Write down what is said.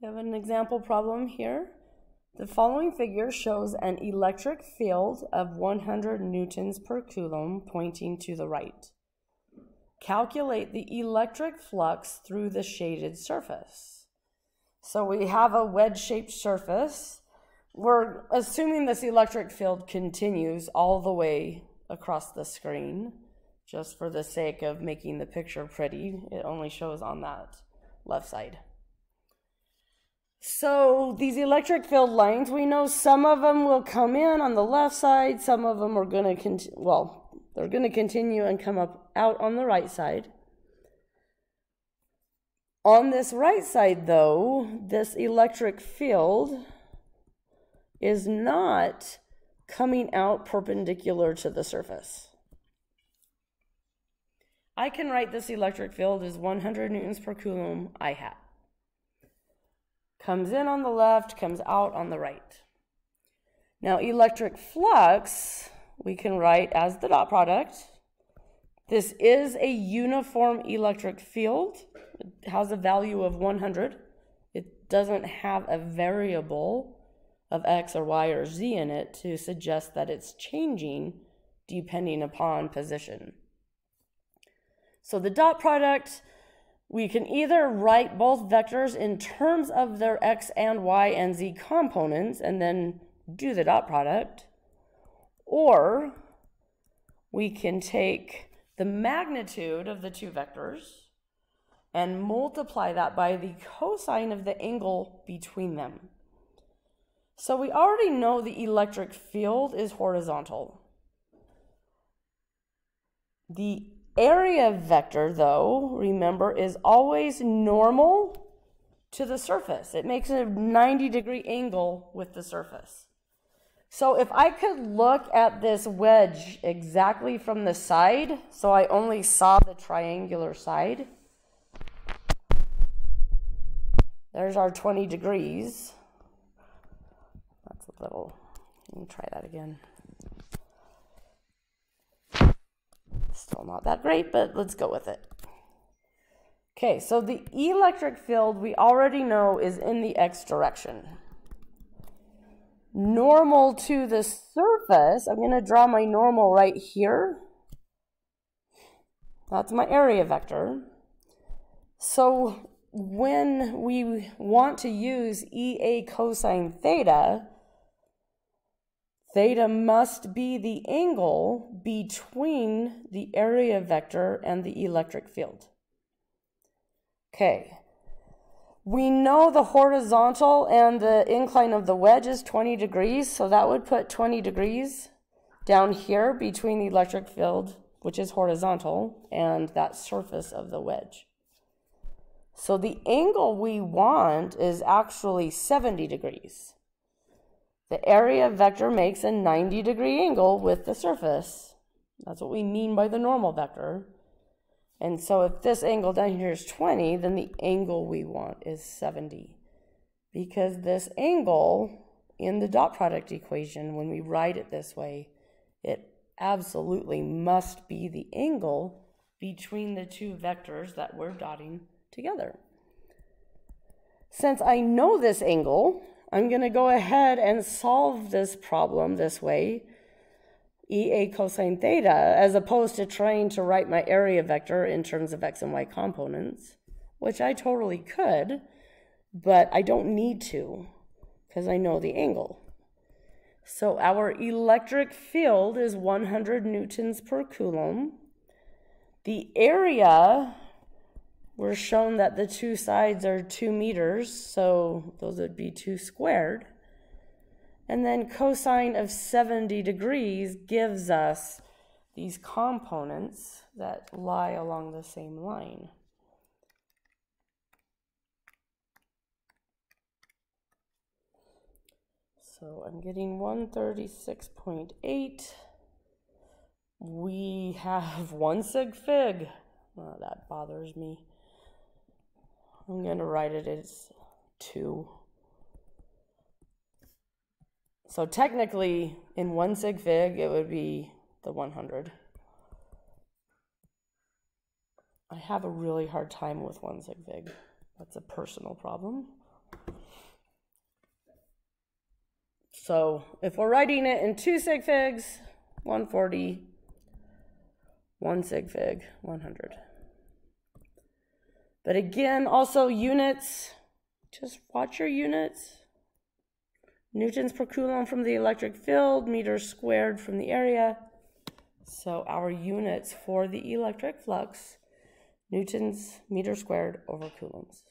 We have an example problem here. The following figure shows an electric field of 100 newtons per coulomb pointing to the right. Calculate the electric flux through the shaded surface. So we have a wedge-shaped surface. We're assuming this electric field continues all the way across the screen, just for the sake of making the picture pretty. It only shows on that left side. So these electric field lines, we know some of them will come in on the left side, some of them are going to, continue. well, they're going to continue and come up out on the right side. On this right side, though, this electric field is not coming out perpendicular to the surface. I can write this electric field as 100 newtons per coulomb I hat comes in on the left, comes out on the right. Now, electric flux, we can write as the dot product. This is a uniform electric field. It has a value of 100. It doesn't have a variable of x or y or z in it to suggest that it's changing depending upon position. So the dot product we can either write both vectors in terms of their x and y and z components and then do the dot product, or we can take the magnitude of the two vectors and multiply that by the cosine of the angle between them. So we already know the electric field is horizontal. The area vector, though, remember, is always normal to the surface. It makes a 90 degree angle with the surface. So if I could look at this wedge exactly from the side, so I only saw the triangular side, there's our 20 degrees. That's a little, let me try that again. Still not that great, but let's go with it. Okay, so the electric field we already know is in the x direction. Normal to the surface, I'm going to draw my normal right here. That's my area vector. So when we want to use EA cosine theta, Theta must be the angle between the area vector and the electric field. Okay. We know the horizontal and the incline of the wedge is 20 degrees, so that would put 20 degrees down here between the electric field, which is horizontal, and that surface of the wedge. So the angle we want is actually 70 degrees. The area vector makes a 90 degree angle with the surface. That's what we mean by the normal vector. And so if this angle down here is 20, then the angle we want is 70. Because this angle in the dot product equation, when we write it this way, it absolutely must be the angle between the two vectors that we're dotting together. Since I know this angle, I'm going to go ahead and solve this problem this way, EA cosine theta, as opposed to trying to write my area vector in terms of x and y components, which I totally could, but I don't need to because I know the angle. So our electric field is 100 newtons per coulomb. The area we're shown that the two sides are two meters, so those would be two squared. And then cosine of 70 degrees gives us these components that lie along the same line. So I'm getting 136.8. We have one sig fig. That bothers me. I'm going to write it as 2. So technically, in one sig fig, it would be the 100. I have a really hard time with one sig fig. That's a personal problem. So if we're writing it in two sig figs, 140, one sig fig, 100. But again, also units, just watch your units. Newtons per coulomb from the electric field, meters squared from the area. So our units for the electric flux, Newtons meter squared over coulombs.